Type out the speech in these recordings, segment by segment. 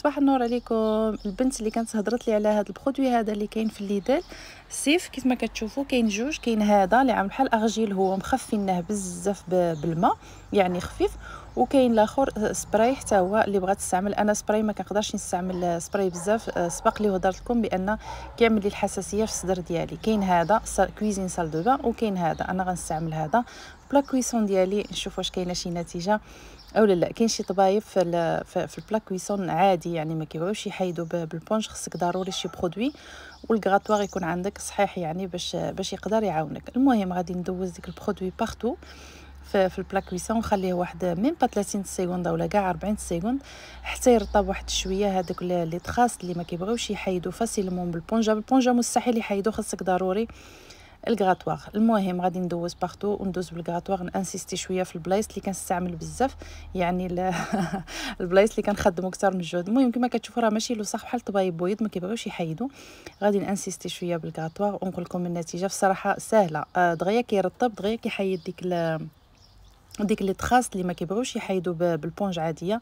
صباح النور عليكم. البنت اللي كانت هضرت لي على هذا ال produit هذا اللي كاين في الليدل سيف كيف ما كتشوفوا كاين جوج كاين هذا اللي عامل بحال argile هو مخفينه بزاف بالماء يعني خفيف. وكاين الآخر سبراي حتى هو اللي بغات تستعمل. أنا سبراي ما كنقدرش نستعمل سبراي بزاف سبق لي هضرت لكم بأن كيعمل لي الحساسية في الصدر ديالي. كاين هذا cuisine salle de bain وكاين هذا. أنا غنستعمل هذا. plaque cuisson ديالي نشوف واش كاينة شي نتيجة أو لا لا. كاين شي طبايع في في ال plaque cuisson عادي يعني ما كيبغيوش يحيدوا بال éponge خصك ضروري شي produit وال grattoir يكون عندك صحيح يعني باش باش يقدر يعاونك. المهم غادي ندوز ديك ال produit partout في, في ال plaque cuisson ونخليه واحد même pas 30 secondes ولا كاع 40 secondes حتى يرطب واحد شوية هذوك les traces اللي ما كيبغيوش يحيدوا facilement بالبونجا بالبونجا مستحيل يحيدوا خاصك ضروري ال grattoir المهم غادي ندوز partout وندوز بال grattoir ن insister شوية في البلايص اللي كنستعمل بزاف. يعني البلايص اللي كنخدمو أكثر من جهد المهم كما كتشوفوا راه ماشي لصق بحال الطبايع بويض ما كيبغيوش يحيدوا غادي ن insister شوية بال grattoir ونقول لكم النتيجة. بصراحة سهلة. آه، دغيا كيرطب دغيا كيحيد ديك ديك les traces اللي ما كيبغيوش يحيدوا بال éponge عادية.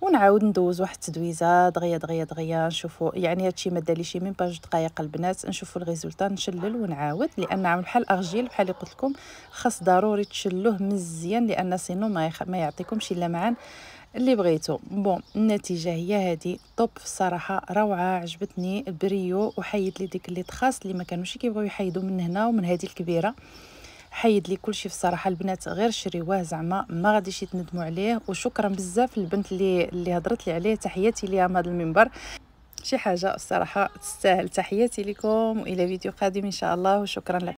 ونعاود ندوز واحد التدويزة دغيا دغيا دغيا نشوفوا يعني هادشي ما داليش même pas جوج دقائق البنات نشوفوا ال résultat نشلل ونعاود لأن عامل بحال argile بحال اللي قلت لكم خاص ضروري تشلوه مزيان لأن sinon ما, يخ... ما يعطيكمش اللمعان اللي بغيتو. bon النتيجة هي هذه top الصراحه روعة عجبتني بريو وحيد لي ديك ال les traces اللي ما كانوش كيبغيو يحيدوا من هنا ومن هذه الكبيرة. حيد لي كلشي في الصراحه البنات غير شريوه زعما ما غاديش يتندموا عليه. وشكرا بزاف للبنت اللي اللي هضرت لي عليه. تحياتي ليها من هذا المنبر. شي حاجة الصراحة تستاهل. تحياتي لكم. وإلى فيديو قادم إن شاء الله. وشكرا لكم